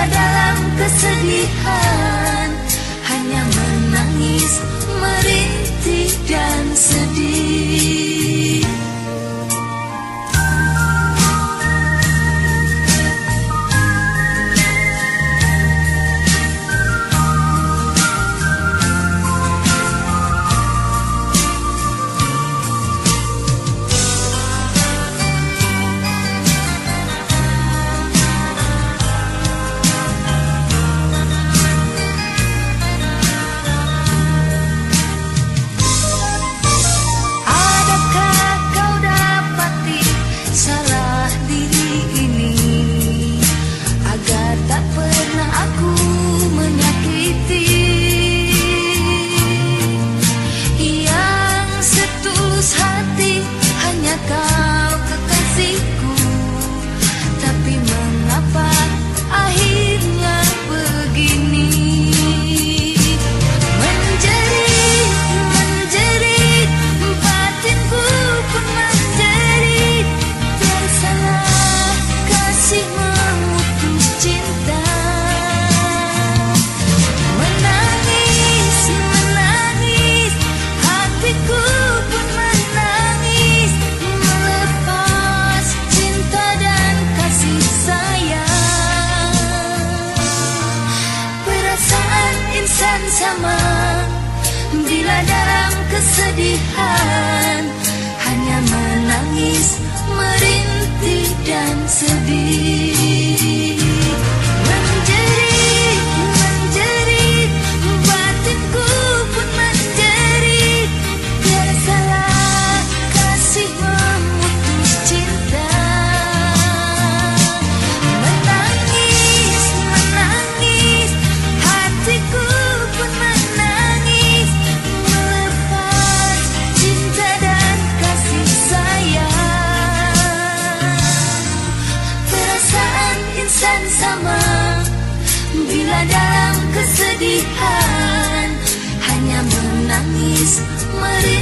sagrada bersama Bila dalam kesedihan Hanya menangis, merintih dan sedih. insan sama. Bila dalam kesedihan Hanya menangis, merindu